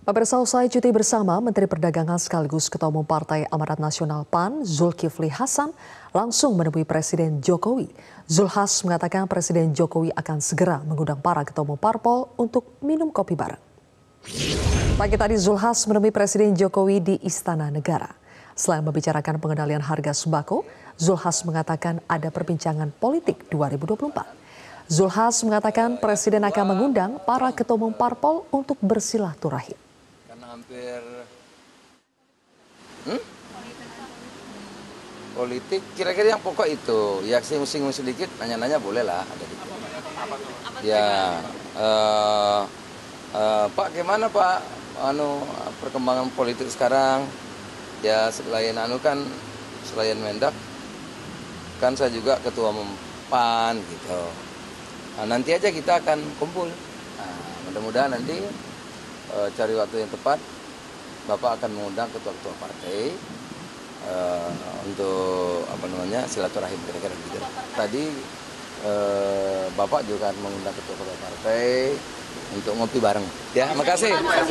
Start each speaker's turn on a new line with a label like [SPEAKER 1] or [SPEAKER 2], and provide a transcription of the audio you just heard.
[SPEAKER 1] Pemirsa usai cuti bersama Menteri Perdagangan sekaligus Ketua Umum Partai Amanat Nasional PAN Zulkifli Hasan langsung menemui Presiden Jokowi. Zulhas mengatakan Presiden Jokowi akan segera mengundang para Ketua Umum Parpol untuk minum kopi bareng. Pagi tadi Zulhas menemui Presiden Jokowi di Istana Negara. Selain membicarakan pengendalian harga sembako, Zulhas mengatakan ada perbincangan politik 2024. Zulhas mengatakan Presiden akan mengundang para ketua umum parpol untuk bersilaturahim.
[SPEAKER 2] Hampir hmm? politik? Kira-kira yang pokok itu. Ya singgung-singgung sedikit nanya-nanya boleh lah. Ada ya uh, uh, Pak gimana Pak? Anu perkembangan politik sekarang? Ya selain anu kan selain Mendak kan saya juga ketua mempan gitu nah, nanti aja kita akan kumpul nah, mudah-mudahan nanti uh, cari waktu yang tepat Bapak akan mengundang ketua-ketua partai uh, untuk apa namanya silaturahim kira-kira gitu. Tadi uh, Bapak juga akan mengundang ketua-ketua partai untuk ngopi bareng. Ya, makasih. makasih.